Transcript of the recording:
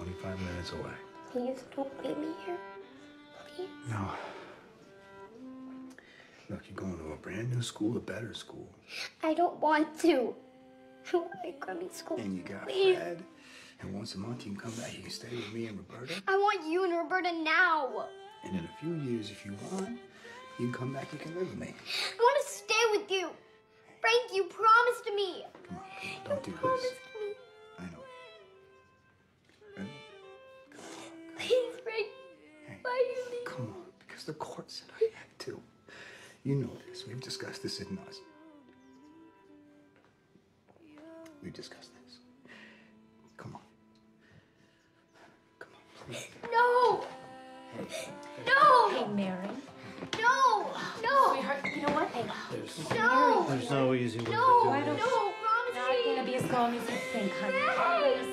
minutes away. Please don't leave me here. Please. No. Look, you're going to a brand new school, a better school. I don't want to. I want my crummy school. And you got Please. Fred. And once a month you can come back, you can stay with me and Roberta. I want you and Roberta now. And in a few years, if you want, you can come back, you can live with me. I want to stay with you. Frank, you promised me. Come on, don't do Promised this. On, because the court said I had to. You know this. We've discussed this in us. We've discussed this. Come on. Come on, please. No. No. Hey, Mary. No. No. Sweetheart, you know what? Hey, No. There's no easy way No. to do don't this. No. Promise not gonna be as long as you think, honey. Yes.